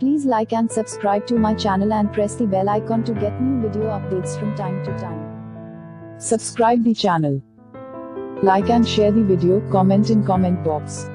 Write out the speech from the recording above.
Please like and subscribe to my channel and press the bell icon to get new video updates from time to time. Subscribe the channel. Like and share the video, comment in comment box.